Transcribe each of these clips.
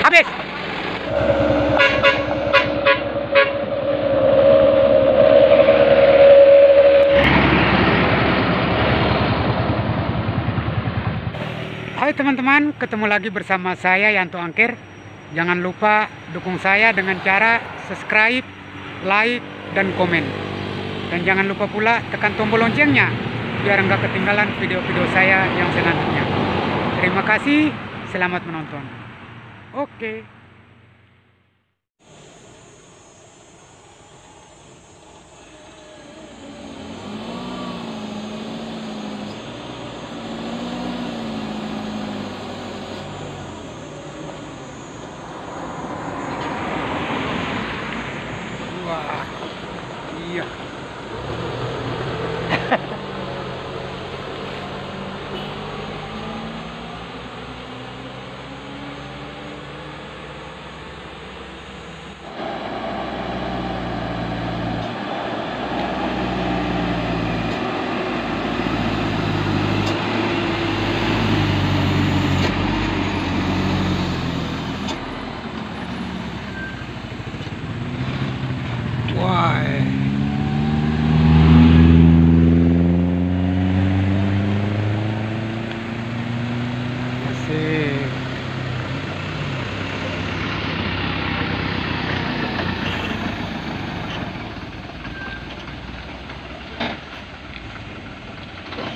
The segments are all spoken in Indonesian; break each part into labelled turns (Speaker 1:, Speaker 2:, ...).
Speaker 1: habis. Hai teman-teman, ketemu lagi bersama saya Yanto Angkir. Jangan lupa dukung saya dengan cara subscribe, like, dan komen. Dan jangan lupa pula tekan tombol loncengnya biar nggak ketinggalan video-video saya yang selanjutnya. Terima kasih, selamat menonton. Oke. Wah,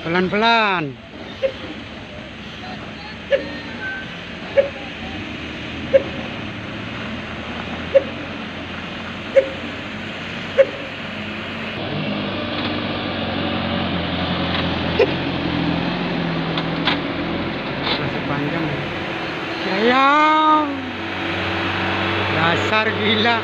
Speaker 1: Pelan-pelan. Masih panjang ya. Sayang. Dasar gila.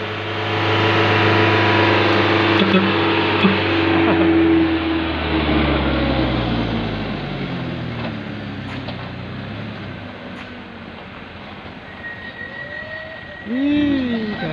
Speaker 1: Iya.